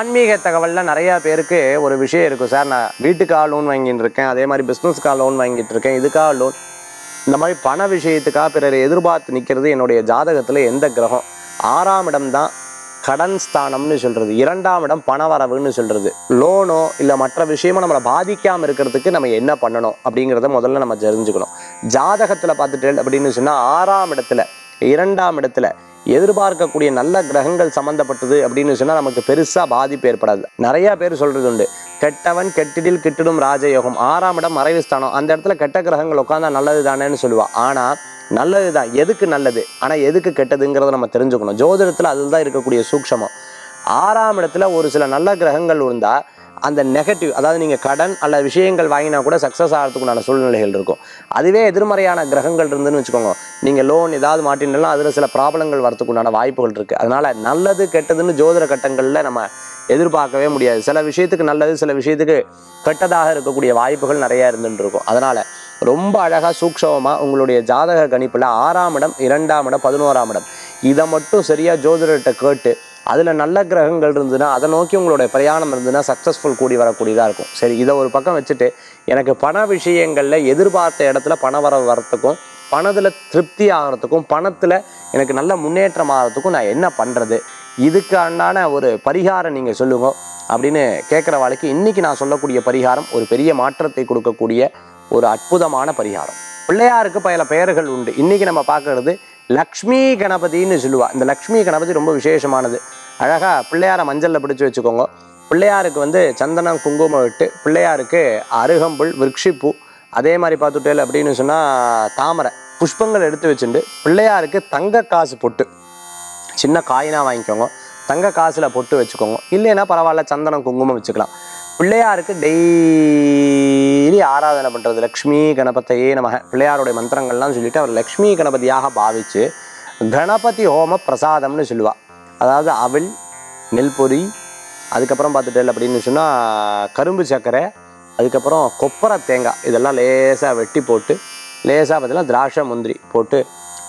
ஆன்மீக தகவலில் நிறையா பேருக்கு ஒரு விஷயம் இருக்கும் சார். நான் வீட்டுக்காக லோன் வாங்கிட்டு இருக்கேன். அதே மாதிரி பிஸ்னஸ்க்காக லோன் வாங்கிட்டு இருக்கேன். இதுக்காக லோன் இந்த மாதிரி பண விஷயத்துக்காக பிறர் எதிர்பார்த்து நிற்கிறது என்னுடைய ஜாதகத்தில் எந்த கிரகம்? ஆறாம் இடம் தான் கடன் ஸ்தானம்னு சொல்கிறது இரண்டாம் இடம் பணவரவுன்னு சொல்கிறது லோனோ இல்லை மற்ற விஷயமோ நம்மளை பாதிக்காமல் இருக்கிறதுக்கு நம்ம என்ன பண்ணணும் அப்படிங்கிறத முதல்ல நம்ம தெரிஞ்சுக்கணும். ஜாதகத்தில் பார்த்துட்டு அப்படின்னு சொன்னால் ஆறாம் இடத்துல இரண்டாம் இடத்துல எதிர்பார்க்கக்கூடிய நல்ல கிரகங்கள் சம்மந்தப்பட்டது அப்படின்னு சொன்னால் நமக்கு பெருசாக பாதிப்பு ஏற்படாது. நிறைய பேர் சொல்கிறது உண்டு. கெட்டவன் கெட்டிடில் கிட்டிடும் ராஜயோகம். ஆறாம் இடம் மறைவு ஸ்தானம். அந்த இடத்துல கெட்ட கிரகங்கள் உட்காந்தா நல்லது தானேன்னு சொல்லுவாள் ஆனால் நல்லது தான். எதுக்கு நல்லது? ஆனால் எதுக்கு கெட்டதுங்கிறத நம்ம தெரிஞ்சுக்கணும். ஜோதிடத்தில் அதில் தான் இருக்கக்கூடிய சூக்ஷமம். ஆறாம் இடத்துல ஒரு சில நல்ல கிரகங்கள் இருந்தால் அந்த நெகட்டிவ் அதாவது நீங்கள் கடன் அல்ல விஷயங்கள் வாங்கினா கூட சக்ஸஸ் ஆகிறதுக்குண்டான சூழ்நிலைகள் இருக்கும். அதுவே எதிர்மறையான கிரகங்கள் இருந்துன்னு வச்சுக்கோங்க. நீங்கள் லோன் ஏதாவது மாட்டினாலும் அதில் சில ப்ராப்ளங்கள் வரதுக்குண்டான வாய்ப்புகள் இருக்குது அதனால் நல்லது கெட்டதுன்னு ஜோதிட கட்டங்களில் நம்ம எதிர்பார்க்கவே முடியாது. சில விஷயத்துக்கு நல்லது சில விஷயத்துக்கு கெட்டதாக இருக்கக்கூடிய வாய்ப்புகள் நிறையா இருந்துட்டு இருக்கும். அதனால் ரொம்ப அழகாக சூக்ஷமமாக உங்களுடைய ஜாதக கணிப்பில் ஆறாம் இடம் இரண்டாம் இடம் பதினோராம் இடம். இதை மட்டும் சரியாக ஜோதிடர்கிட்ட கேட்டு அதில் நல்ல கிரகங்கள் இருந்ததுன்னா அதை நோக்கி உங்களுடைய பிரயாணம் இருந்ததுன்னா சக்ஸஸ்ஃபுல் கூடி வரக்கூடியதாக இருக்கும். சரி இதை ஒரு பக்கம் வச்சுட்டு எனக்கு பண விஷயங்களில் எதிர்பார்த்த இடத்துல பண வர வரத்துக்கும் பணத்தில் திருப்தி ஆகிறதுக்கும் பணத்தில் எனக்கு நல்ல முன்னேற்றம் ஆகிறதுக்கும் நான் என்ன பண்ணுறது இதுக்கு அண்டான ஒரு பரிகாரம் நீங்கள் சொல்லுங்க அப்படின்னு கேட்குற வாழ்க்கை இன்றைக்கி நான் சொல்லக்கூடிய பரிகாரம் ஒரு பெரிய மாற்றத்தை கொடுக்கக்கூடிய ஒரு அற்புதமான பரிகாரம். பிள்ளையாருக்கு பல பெயர்கள் உண்டு. இன்றைக்கி நம்ம பார்க்கறது லக்ஷ்மி கணபதின்னு சொல்லுவா. இந்த லக்ஷ்மி கணபதி ரொம்ப விசேஷமானது. அழகாக பிள்ளையாரை மஞ்சளில் பிடிச்சி வச்சுக்கோங்க. பிள்ளையாருக்கு வந்து சந்தனம் குங்குமம் விட்டு பிள்ளையாருக்கு அருகம்புல் விருட்சிப்பூ அதே மாதிரி பார்த்துட்டேல் அப்படின்னு சொன்னால் தாமரை. புஷ்பங்கள் எடுத்து வச்சுட்டு பிள்ளையாருக்கு தங்க காசு பொட்டு. சின்ன காயினாக வாங்கிக்கோங்க. தங்க காசில் பொட்டு வச்சுக்கோங்க. இல்லைன்னா பரவாயில்ல சந்தனம் குங்குமம் வச்சுக்கலாம். பிள்ளையாருக்கு டெய்லி ஆராதனை பண்ணுறது லக்ஷ்மி கணபத்தையே நமக. பிள்ளையாருடைய மந்திரங்கள்லாம் சொல்லிட்டு அவர் லக்ஷ்மி கணபதியாக பாவிச்சு கணபதி ஹோம பிரசாதம்னு சொல்லுவாள் அதாவது அவில் நெல் பொரி அதுக்கப்புறம் பார்த்துட்டேன் அப்படின்னு சொன்னால் கரும்பு சர்க்கரை அதுக்கப்புறம் கொப்பரை தேங்காய் இதெல்லாம் லேசாக வெட்டி போட்டு லேசாக பார்த்தீங்கன்னா திராட்சை முந்திரி போட்டு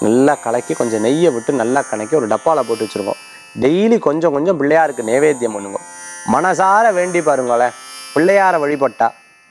நல்லா கலக்கி கொஞ்சம் நெய்யை விட்டு நல்லா கலக்கி ஒரு டப்பாவில் போட்டு வச்சுருக்கோம். டெய்லி கொஞ்சம் கொஞ்சம் பிள்ளையாருக்கு நைவேத்தியம் பண்ணுங்க மனசார வேண்டி பாருங்களேன். பிள்ளையாரை வழிபட்டா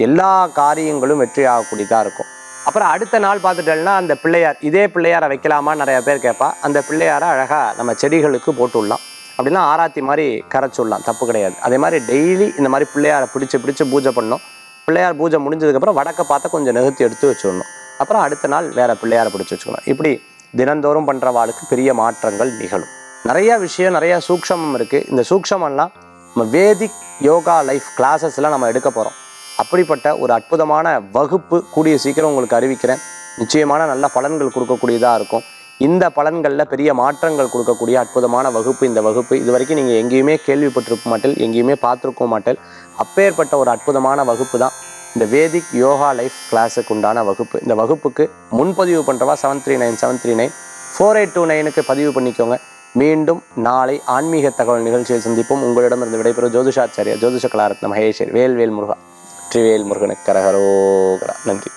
எல்லா காரியங்களும் வெற்றி ஆகக்கூடியதாக இருக்கும். அப்புறம் அடுத்த நாள் பார்த்துட்டேன்னா அந்த பிள்ளையார் இதே பிள்ளையாரை வைக்கலாமா நிறைய பேர் கேட்பா. அந்த பிள்ளையாரை அழகாக நம்ம செடிகளுக்கு போட்டு விடலாம் அப்படின்னா ஆராத்தி மாதிரி கரைச்சுடலாம் தப்பு கிடையாது. அதே மாதிரி டெய்லி இந்த மாதிரி பிள்ளையாரை பிடிச்சி பிடிச்சி பூஜை பண்ணோம் பிள்ளையார் பூஜை முடிஞ்சதுக்கப்புறம் வடக்க பார்த்து கொஞ்சம் நிறுத்தி எடுத்து வச்சிடணும். அப்புறம் அடுத்த நாள் வேற பிள்ளையாரை பிடிச்சி வச்சுக்கணும். இப்படி தினந்தோறும் பண்ணுறவாளுக்கு பெரிய மாற்றங்கள் நிகழும். நிறைய விஷயம் நிறைய சூக்ஷமம் இருக்குது இந்த சூக்ஷமெல்லாம் நம்ம வேதிக் யோகா லைஃப் கிளாஸஸ்லாம் நம்ம எடுக்க போகிறோம் அப்படிப்பட்ட ஒரு அற்புதமான வகுப்பு கூடிய சீக்கிரம் உங்களுக்கு அறிவிக்கிறேன். நிச்சயமான நல்ல பலன்கள் கொடுக்கக்கூடியதாக இருக்கும். இந்த பலன்களில் பெரிய மாற்றங்கள் கொடுக்கக்கூடிய அற்புதமான வகுப்பு இந்த வகுப்பு. இது வரைக்கும் நீங்கள் எங்கேயுமே கேள்விப்பட்டிருக்க மாட்டேன் எங்கேயுமே பார்த்துருக்க மாட்டேன் அப்பேற்பட்ட ஒரு அற்புதமான வகுப்பு தான் இந்த வேதிக் யோகா லைஃப் கிளாஸுக்கு உண்டான வகுப்பு. இந்த வகுப்புக்கு முன்பதிவு பண்ணுறவா seven three nine seven three nine four eight two நைனுக்கு பதிவு பண்ணிக்கோங்க. மீண்டும் நாளை ஆன்மீக தகவல் நிகழ்ச்சியில் சந்திப்போம். உங்களிடமிருந்து விடைபெறும் ஜோதிஷாச்சாரியா ஜோதிஷ கலாரத்ன மகேஸ்வரி வேல்வேல் முருகா வெற்றிவேல் முருகனுக்கு கரகரோகரா. நன்றி.